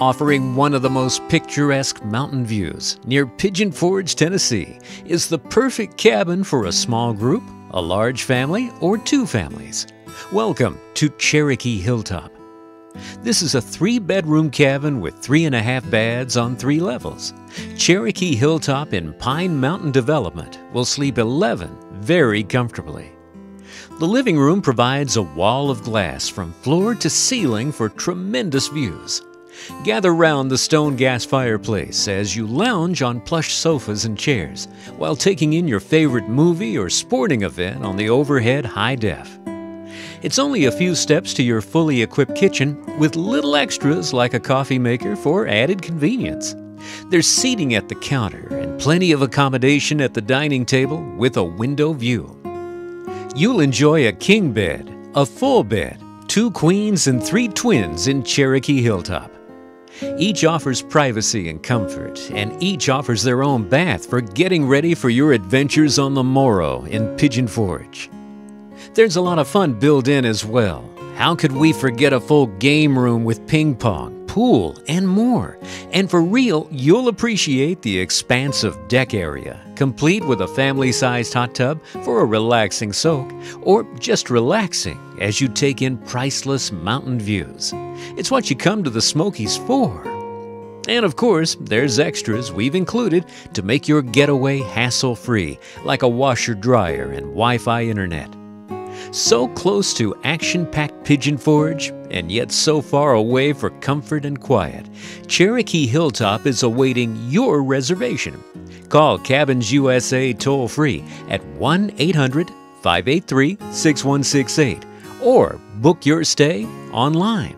Offering one of the most picturesque mountain views near Pigeon Forge, Tennessee, is the perfect cabin for a small group, a large family, or two families. Welcome to Cherokee Hilltop. This is a three bedroom cabin with three and a half baths on three levels. Cherokee Hilltop in Pine Mountain Development will sleep 11 very comfortably. The living room provides a wall of glass from floor to ceiling for tremendous views. Gather round the stone gas fireplace as you lounge on plush sofas and chairs while taking in your favorite movie or sporting event on the overhead high def. It's only a few steps to your fully equipped kitchen with little extras like a coffee maker for added convenience. There's seating at the counter and plenty of accommodation at the dining table with a window view. You'll enjoy a king bed, a full bed, two queens, and three twins in Cherokee Hilltop. Each offers privacy and comfort, and each offers their own bath for getting ready for your adventures on the morrow in Pigeon Forge. There's a lot of fun built in as well. How could we forget a full game room with ping pong, pool, and more. And for real, you'll appreciate the expansive deck area, complete with a family sized hot tub for a relaxing soak, or just relaxing as you take in priceless mountain views. It's what you come to the Smokies for. And of course, there's extras we've included to make your getaway hassle free, like a washer dryer and Wi Fi internet so close to action packed Pigeon Forge, and yet so far away for comfort and quiet, Cherokee Hilltop is awaiting your reservation. Call Cabins USA toll free at 1 800 583 6168 or book your stay online.